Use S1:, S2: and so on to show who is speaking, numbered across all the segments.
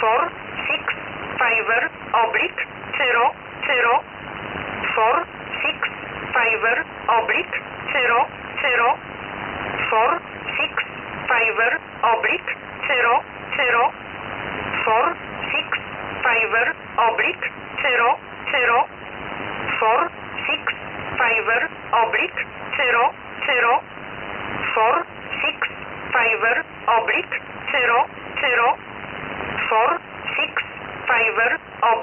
S1: four six five oblique zero zero four six five oblique zero zero four six five oblique zero zero four six five oblique zero zero four six five oblique zero zero four six five oblique zero zero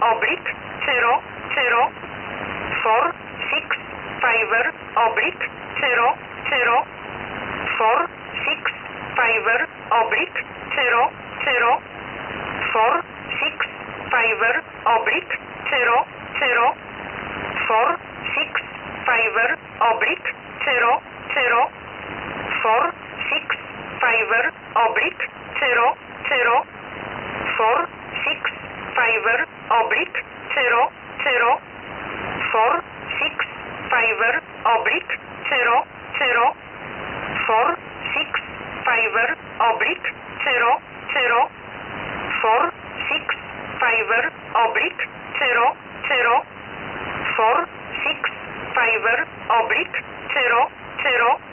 S1: oblique 0 0 4 6 fiber oblique 0 0 4 6 fiber oblique 0 0 4 6 fiber oblique 0 0 4 6 fiber oblique 0 0 oblique 0, 0, 4, 6, 5, oblique 0, 0, 4, 6, 5, oblique 0, 0, 4, 6, 5, oblique 0, 0, 4, 6, 5, oblique 0, 0,